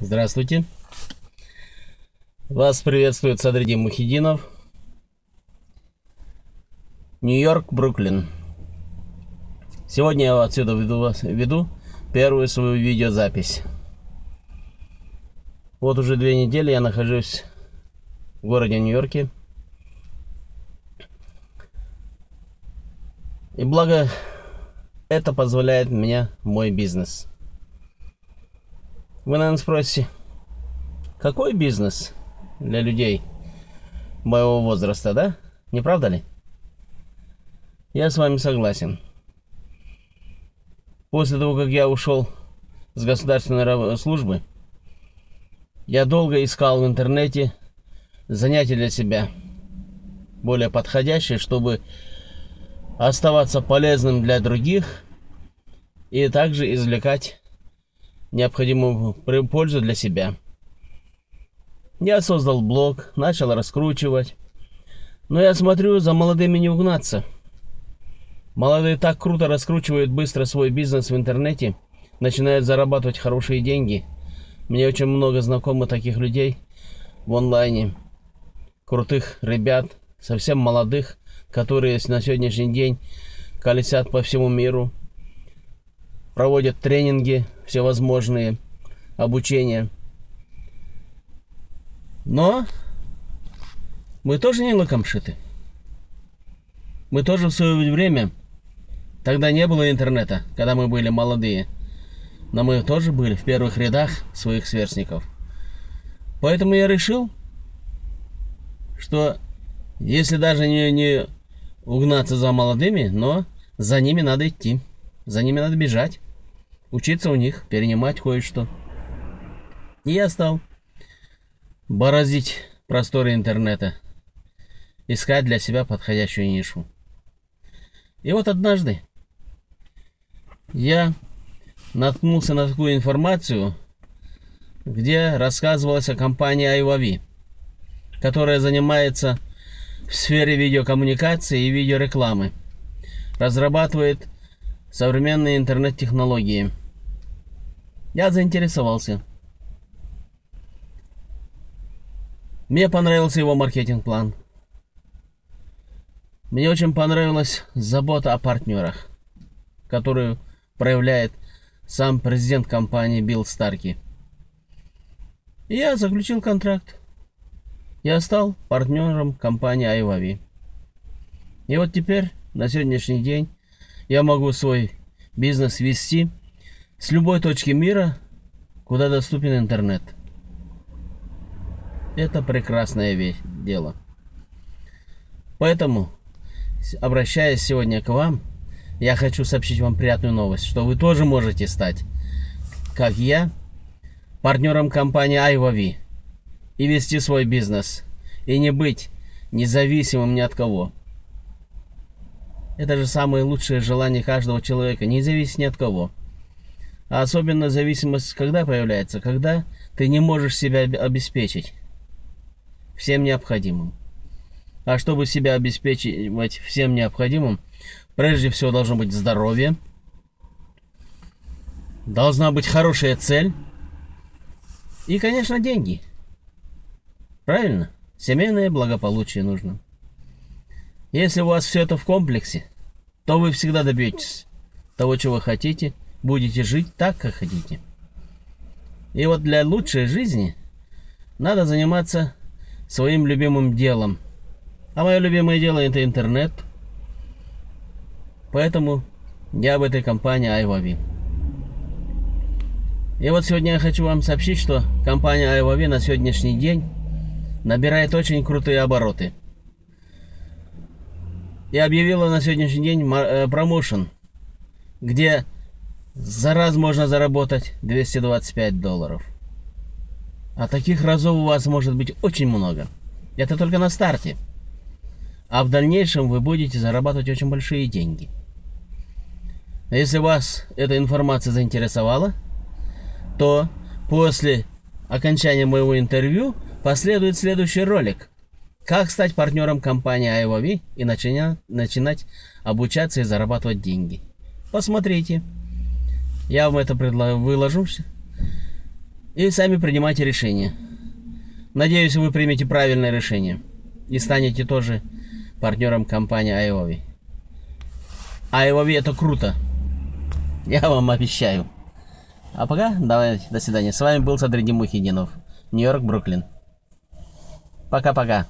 Здравствуйте. Вас приветствует Садридин Мухидинов. Нью-Йорк, Бруклин. Сегодня я отсюда веду, вас, веду первую свою видеозапись. Вот уже две недели я нахожусь в городе Нью-Йорке. И благо это позволяет мне мой бизнес. Вы, наверное, спросите, какой бизнес для людей моего возраста, да? Не правда ли? Я с вами согласен. После того, как я ушел с государственной службы, я долго искал в интернете занятия для себя, более подходящие, чтобы оставаться полезным для других и также извлекать необходимую пользу для себя. Я создал блог, начал раскручивать. Но я смотрю, за молодыми не угнаться. Молодые так круто раскручивают быстро свой бизнес в интернете, начинают зарабатывать хорошие деньги. Мне очень много знакомых таких людей в онлайне. Крутых ребят, совсем молодых, которые на сегодняшний день колесят по всему миру, проводят тренинги всевозможные, обучения. Но мы тоже не лакомшиты. Мы тоже в свое время, тогда не было интернета, когда мы были молодые, но мы тоже были в первых рядах своих сверстников. Поэтому я решил, что если даже не, не угнаться за молодыми, но за ними надо идти. За ними надо бежать. Учиться у них, перенимать кое-что. И я стал бороздить просторы интернета. Искать для себя подходящую нишу. И вот однажды я наткнулся на такую информацию, где рассказывалось о компании Айвави, которая занимается в сфере видеокоммуникации и видеорекламы. Разрабатывает современные интернет-технологии. Я заинтересовался. Мне понравился его маркетинг-план. Мне очень понравилась забота о партнерах, которую проявляет сам президент компании Билл Старки. И я заключил контракт. Я стал партнером компании Айвави. И вот теперь, на сегодняшний день, я могу свой бизнес вести с любой точки мира, куда доступен интернет. Это прекрасное дело. Поэтому, обращаясь сегодня к вам, я хочу сообщить вам приятную новость, что вы тоже можете стать, как я, партнером компании iVavi и вести свой бизнес, и не быть независимым ни от кого. Это же самое лучшее желание каждого человека, не ни от кого. А особенно зависимость когда появляется? Когда ты не можешь себя обеспечить всем необходимым. А чтобы себя обеспечивать всем необходимым, прежде всего должно быть здоровье, должна быть хорошая цель и, конечно, деньги. Правильно? Семейное благополучие нужно. Если у вас все это в комплексе, то вы всегда добьетесь того, чего хотите, будете жить так, как хотите. И вот для лучшей жизни надо заниматься своим любимым делом. А мое любимое дело это интернет. Поэтому я об этой компании iWavi. И вот сегодня я хочу вам сообщить, что компания iWavi на сегодняшний день набирает очень крутые обороты – и объявила на сегодняшний день э, промоушен, где за раз можно заработать 225 долларов. А таких разов у вас может быть очень много. Это только на старте. А в дальнейшем вы будете зарабатывать очень большие деньги. Если вас эта информация заинтересовала, то после окончания моего интервью последует следующий ролик – как стать партнером компании IOV и начинать, начинать обучаться и зарабатывать деньги? Посмотрите. Я вам это предлагаю, выложу. И сами принимайте решение. Надеюсь, вы примете правильное решение. И станете тоже партнером компании Айови. Айови это круто. Я вам обещаю. А пока, давайте, до свидания. С вами был Садридин Мухидинов. Нью-Йорк, Бруклин. Пока-пока.